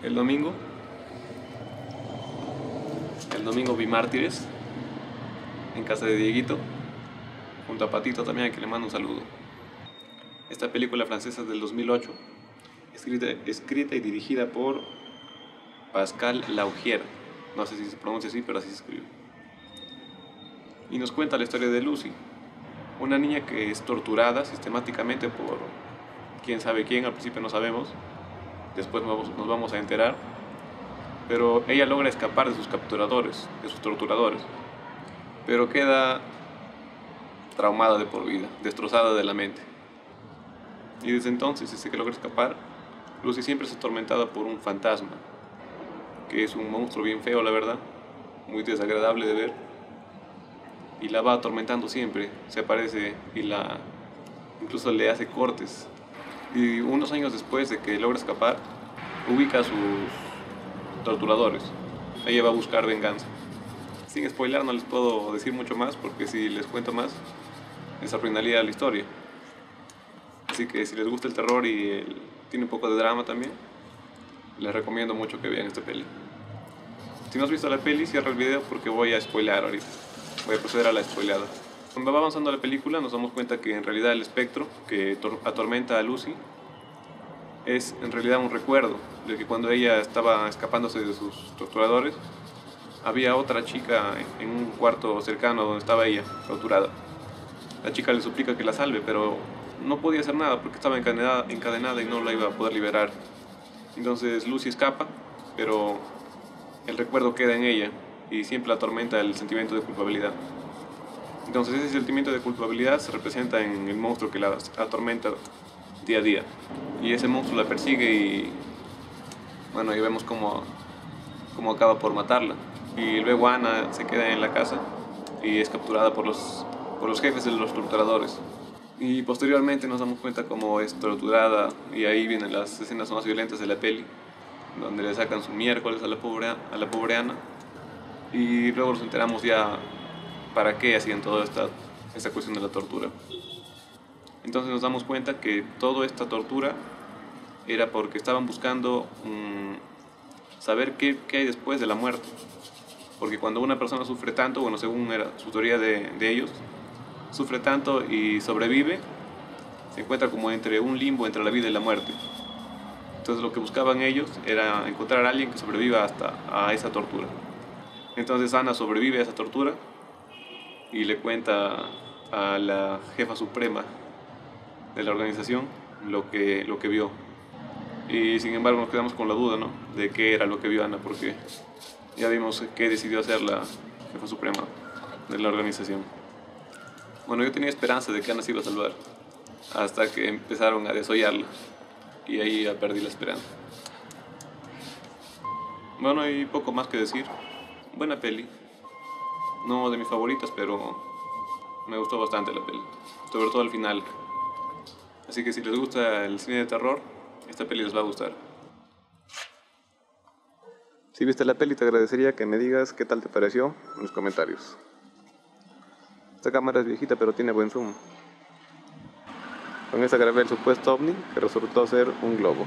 El domingo. El domingo vi Mártires. En casa de Dieguito. Junto a Patito también, a quien le mando un saludo. Esta película francesa del 2008. Escrita, escrita y dirigida por Pascal Laugier. No sé si se pronuncia así, pero así se escribe. Y nos cuenta la historia de Lucy. Una niña que es torturada sistemáticamente por quién sabe quién, al principio no sabemos después nos vamos a enterar, pero ella logra escapar de sus capturadores, de sus torturadores, pero queda traumada de por vida, destrozada de la mente. Y desde entonces, desde que logra escapar, Lucy siempre es atormentada por un fantasma, que es un monstruo bien feo, la verdad, muy desagradable de ver, y la va atormentando siempre, se aparece y la incluso le hace cortes y unos años después de que logra escapar, ubica a sus torturadores. Ella va a buscar venganza. Sin spoiler no les puedo decir mucho más porque si les cuento más les arruinaría la historia. Así que si les gusta el terror y tiene un poco de drama también, les recomiendo mucho que vean esta peli. Si no has visto la peli, cierra el video porque voy a spoilear ahorita. Voy a proceder a la spoileada. Cuando va avanzando la película nos damos cuenta que en realidad el espectro que atormenta a Lucy es en realidad un recuerdo de que cuando ella estaba escapándose de sus torturadores había otra chica en un cuarto cercano donde estaba ella, torturada. La chica le suplica que la salve, pero no podía hacer nada porque estaba encadenada, encadenada y no la iba a poder liberar. Entonces Lucy escapa, pero el recuerdo queda en ella y siempre la atormenta el sentimiento de culpabilidad. Entonces ese sentimiento de culpabilidad se representa en el monstruo que la atormenta día a día. Y ese monstruo la persigue y bueno, ahí vemos cómo, cómo acaba por matarla. Y luego Ana se queda en la casa y es capturada por los, por los jefes de los torturadores. Y posteriormente nos damos cuenta cómo es torturada y ahí vienen las escenas más violentas de la peli, donde le sacan su miércoles a la pobre, a la pobre Ana. Y luego nos enteramos ya para qué hacían toda esta, esta cuestión de la tortura. Entonces nos damos cuenta que toda esta tortura era porque estaban buscando mm, saber qué, qué, hay después de la muerte. Porque cuando una persona sufre tanto, bueno, según era su teoría de, de ellos, sufre tanto y sobrevive, se encuentra como entre un limbo entre la vida y la muerte. Entonces lo que buscaban ellos era encontrar a alguien que sobreviva hasta a esa tortura. Entonces Ana sobrevive a esa tortura y le cuenta a la jefa suprema de la organización lo que, lo que vio. Y sin embargo nos quedamos con la duda, ¿no? De qué era lo que vio Ana, porque ya vimos qué decidió hacer la jefa suprema de la organización. Bueno, yo tenía esperanza de que Ana se iba a salvar, hasta que empezaron a desollarla, y ahí ya perdí la esperanza. Bueno, hay poco más que decir. Buena peli, no de mis favoritas, pero me gustó bastante la peli, sobre todo al final. Así que si les gusta el cine de terror, esta peli les va a gustar. Si viste la peli, te agradecería que me digas qué tal te pareció en los comentarios. Esta cámara es viejita, pero tiene buen zoom. Con esta grabé el supuesto ovni, que resultó ser un globo.